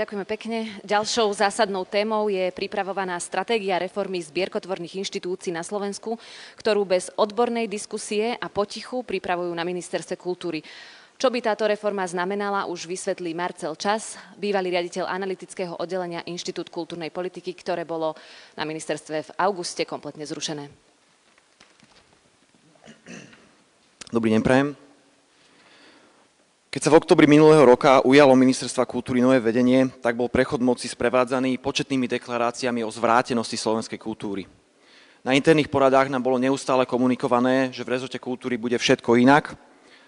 Ďakujeme pekne. Ďalšou zásadnou témou je pripravovaná stratégia reformy zbierkotvorných inštitúcií na Slovensku, ktorú bez odbornej diskusie a potichu pripravujú na ministerstve kultúry. Čo by táto reforma znamenala, už vysvetlí Marcel Čas, bývalý riaditeľ analytického oddelenia Inštitút kultúrnej politiky, ktoré bolo na ministerstve v auguste kompletne zrušené. Dobrý deň, prajem. Keď sa v oktobri minulého roka ujalo Ministerstva kultúry nové vedenie, tak bol prechod moci sprevádzaný početnými deklaráciami o zvrátenosti slovenskej kultúry. Na interných poradách nám bolo neustále komunikované, že v rezorte kultúry bude všetko inak,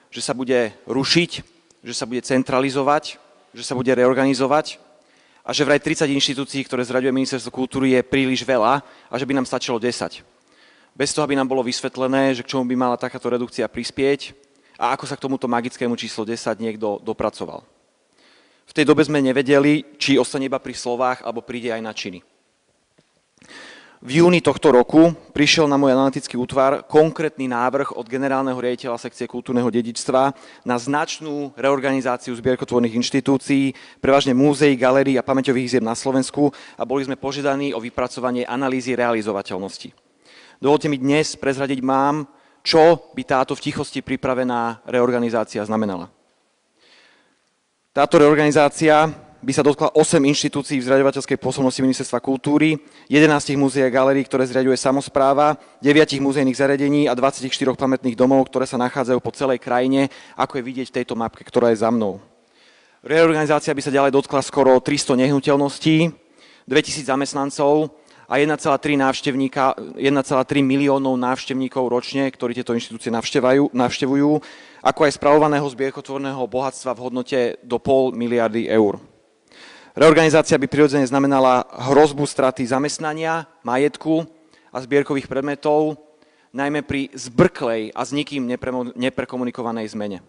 že sa bude rušiť, že sa bude centralizovať, že sa bude reorganizovať a že vraj 30 inštitúcií, ktoré zraďuje Ministerstvo kultúry, je príliš veľa a že by nám stačilo 10. Bez toho, aby nám bolo vysvetlené, že k čomu by mala takáto redukcia prispieť, a ako sa k tomuto magickému číslo 10 niekto dopracoval. V tej dobe sme nevedeli, či ostane iba pri slovách, alebo príde aj na činy. V júni tohto roku prišiel na môj analytický útvar konkrétny návrh od generálneho riaditeľa sekcie kultúrneho dedičstva na značnú reorganizáciu zbierkotvorných inštitúcií, prevažne múzeí, galérií a pamäťových izieb na Slovensku a boli sme požiadaní o vypracovanie analýzy realizovateľnosti. Dovolte mi dnes prezradiť mám, čo by táto v tichosti pripravená reorganizácia znamenala. Táto reorganizácia by sa dotkla 8 inštitúcií v zriadovateľskej pôsobnosti Ministerstva kultúry, 11 múzeí a galérií, ktoré zriaduje samozpráva, 9 múzejných zariadení a 24 pamätných domov, ktoré sa nachádzajú po celej krajine, ako je vidieť v tejto mapke, ktorá je za mnou. Reorganizácia by sa ďalej dotkla skoro 300 nehnuteľností, 2000 zamestnancov, a 1,3 návštevníka, 1,3 miliónov návštevníkov ročne, ktorí tieto inštitúcie navštevujú, ako aj spravovaného zbierkotvorného bohatstva v hodnote do pol miliardy eur. Reorganizácia by prirodzene znamenala hrozbu straty zamestnania, majetku a zbierkových predmetov, najmä pri zbrklej a s nikým neprekomunikovanej zmene.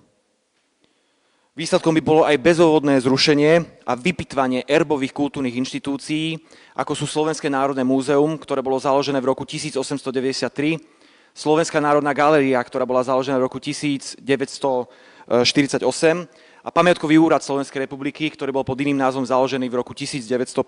Výsledkom by bolo aj bezôvodné zrušenie a vypitvanie erbových kultúrnych inštitúcií, ako sú Slovenské národné múzeum, ktoré bolo založené v roku 1893, Slovenská národná galéria, ktorá bola založená v roku 1948 a Pamiatkový úrad Slovenskej republiky, ktorý bol pod iným názvom založený v roku 1951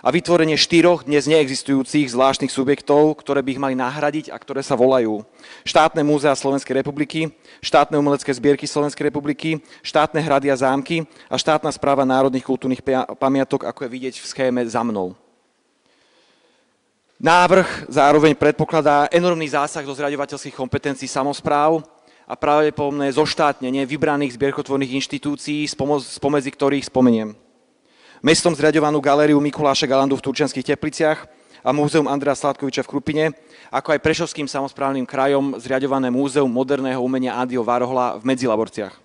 a vytvorenie štyroch dnes neexistujúcich zvláštnych subjektov, ktoré by ich mali nahradiť a ktoré sa volajú štátne múzea Slovenskej republiky, štátne umelecké zbierky Slovenskej republiky, štátne hrady a zámky a štátna správa národných kultúrnych pamiatok, ako je vidieť v schéme za mnou. Návrh zároveň predpokladá enormný zásah do zriadovateľských kompetencií samozpráv a pravdepodobné zoštátnenie vybraných zbierkotvorných inštitúcií, spomedzi ktorých spomeniem mestom zriadovanú galériu Mikuláša Galandu v Turčianských Tepliciach a Múzeum Andrea Sladkoviča v Krupine, ako aj Prešovským samozprávnym krajom zriadované Múzeum moderného umenia Adio Varohla v Medzilaborciach.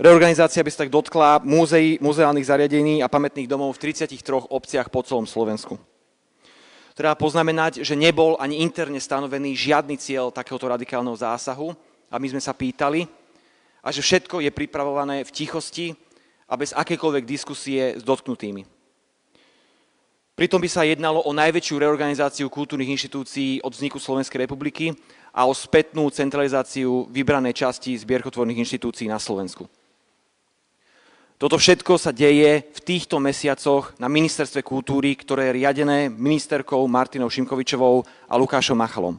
Reorganizácia by sa tak dotkla múzeí, muzeálnych zariadení a pamätných domov v 33 obciach po celom Slovensku. Treba poznamenať, že nebol ani interne stanovený žiadny cieľ takéhoto radikálneho zásahu a my sme sa pýtali a že všetko je pripravované v tichosti a bez akékoľvek diskusie s dotknutými. Pritom by sa jednalo o najväčšiu reorganizáciu kultúrnych inštitúcií od vzniku Slovenskej republiky a o spätnú centralizáciu vybranej časti zbierkotvorných inštitúcií na Slovensku. Toto všetko sa deje v týchto mesiacoch na Ministerstve kultúry, ktoré je riadené ministerkou Martinou Šimkovičovou a Lukášom Machalom.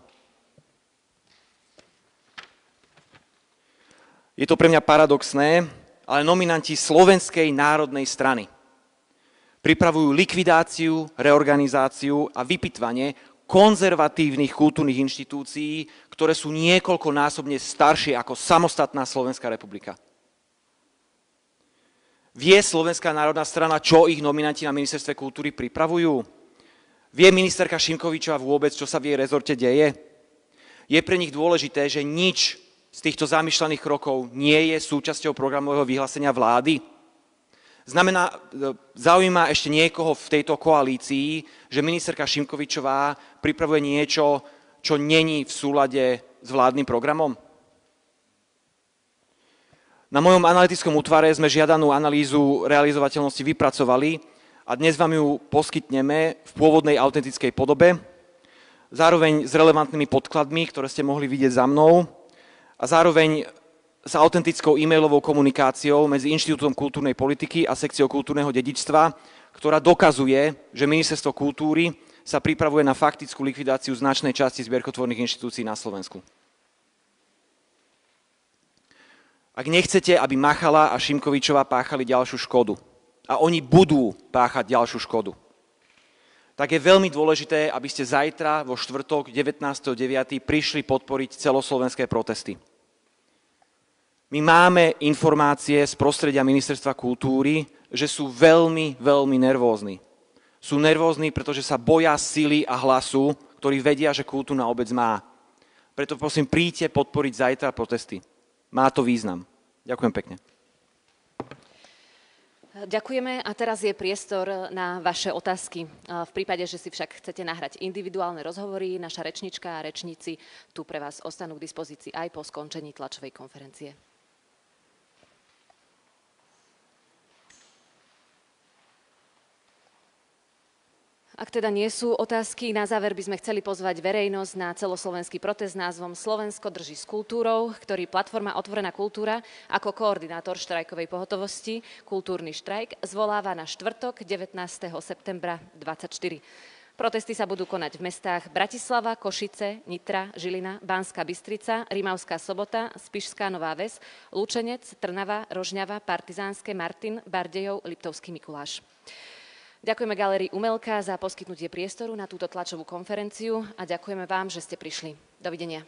Je to pre mňa paradoxné, ale nominanti Slovenskej národnej strany pripravujú likvidáciu, reorganizáciu a vypitvanie konzervatívnych kultúrnych inštitúcií, ktoré sú niekoľkonásobne staršie ako samostatná Slovenská republika. Vie Slovenská národná strana, čo ich nominanti na ministerstve kultúry pripravujú? Vie ministerka Šimkovičová vôbec, čo sa v jej rezorte deje? Je pre nich dôležité, že nič z týchto zamýšľaných krokov nie je súčasťou programového vyhlásenia vlády? Znamená, e, zaujíma ešte niekoho v tejto koalícii, že ministerka Šimkovičová pripravuje niečo, čo není v súlade s vládnym programom? Na mojom analytickom útvare sme žiadanú analýzu realizovateľnosti vypracovali a dnes vám ju poskytneme v pôvodnej autentickej podobe, zároveň s relevantnými podkladmi, ktoré ste mohli vidieť za mnou, a zároveň s autentickou e-mailovou komunikáciou medzi Inštitútom kultúrnej politiky a sekciou kultúrneho dedičstva, ktorá dokazuje, že Ministerstvo kultúry sa pripravuje na faktickú likvidáciu značnej časti zbierkotvorných inštitúcií na Slovensku. Ak nechcete, aby Machala a Šimkovičová páchali ďalšiu škodu, a oni budú páchať ďalšiu škodu, tak je veľmi dôležité, aby ste zajtra vo štvrtok 19.9. prišli podporiť celoslovenské protesty. My máme informácie z prostredia Ministerstva kultúry, že sú veľmi, veľmi nervózni. Sú nervózni, pretože sa boja sily a hlasu, ktorí vedia, že kultúrna obec má. Preto prosím, príďte podporiť zajtra protesty. Má to význam. Ďakujem pekne. Ďakujeme a teraz je priestor na vaše otázky. V prípade, že si však chcete nahrať individuálne rozhovory, naša rečnička a rečníci tu pre vás ostanú k dispozícii aj po skončení tlačovej konferencie. Ak teda nie sú otázky, na záver by sme chceli pozvať verejnosť na celoslovenský protest s názvom Slovensko drží s kultúrou, ktorý platforma Otvorená kultúra ako koordinátor štrajkovej pohotovosti Kultúrny štrajk zvoláva na štvrtok 19. septembra 2024. Protesty sa budú konať v mestách Bratislava, Košice, Nitra, Žilina, Banská Bystrica, Rimavská Sobota, Spišská Nová Ves, Lučenec, Trnava, Rožňava, Partizánske, Martin, Bardejov, Liptovský Mikuláš. Ďakujeme Galerii Umelka za poskytnutie priestoru na túto tlačovú konferenciu a ďakujeme vám, že ste prišli. Dovidenia.